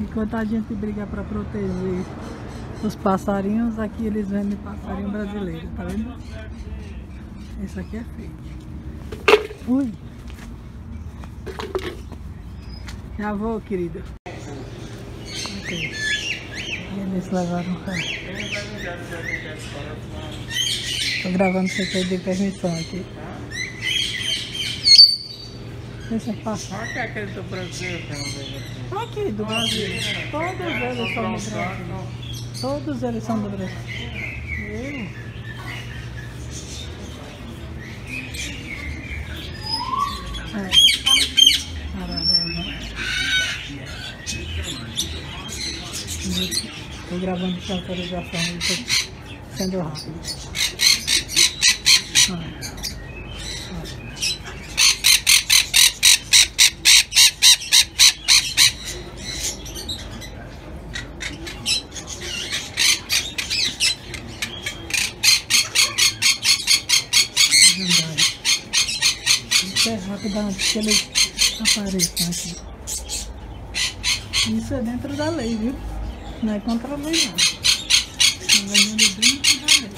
Enquanto a gente briga para proteger os passarinhos, aqui eles vendem passarinho brasileiro, tá vendo? Esse aqui é feio. Ui! Já vou, querida. Ok. Eles levaram carro. Tô gravando aqui de permissão aqui. Deixa eu passar. Olha que é aquele do Brasil que não vejo aqui. Aqui, do Brasil. Todos eles são do Brasil. Todos eles são do Brasil. Eu? É. Estou gravando sem autorização e estou sendo rápido. É rápido antes que ele apareça aqui. Isso é dentro da lei, viu? Não é contra a lei, não. Estão ganhando dentro da lei.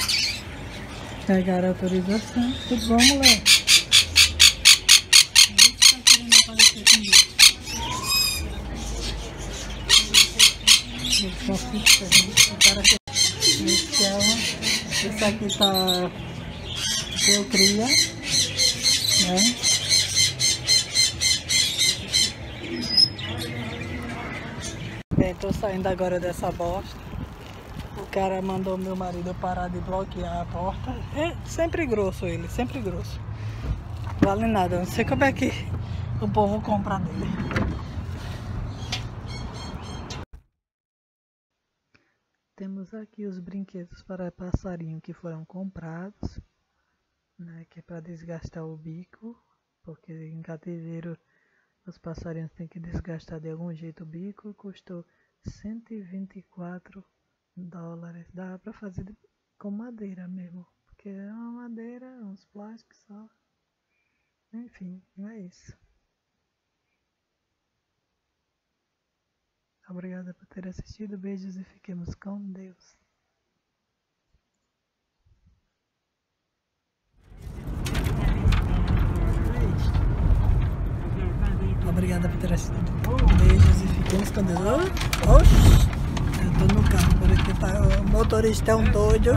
Pegaram a autorização. Tudo bom? Esse tá querendo aparecer comigo. Eles são fixos, o cara que... Esse é uma... Esse aqui tá... Eu cria, né? Tô saindo agora dessa bosta. O cara mandou meu marido parar de bloquear a porta. É sempre grosso ele, sempre grosso. Vale nada, não sei como é que o povo compra dele. Temos aqui os brinquedos para passarinho que foram comprados, né, que é para desgastar o bico, porque em cativeiro os passarinhos têm que desgastar de algum jeito o bico, custou 124 dólares. Dá para fazer com madeira mesmo, porque é uma madeira, uns plásticos só. Enfim, é isso. Obrigada por ter assistido. Beijos e fiquemos com Deus. Obrigada por ter assistido. E com Deus. Oxi, eu tô no carro, porque tá, o motorista é um doido.